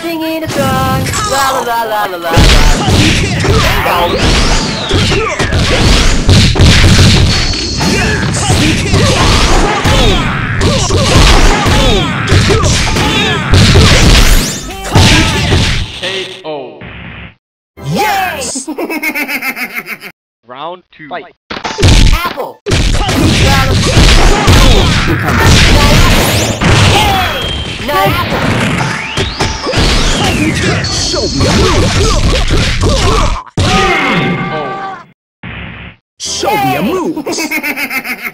Singing a song, la la la la la la la. KO. Yes! Round two. Fight. Apple! Show me a move! Show me a move!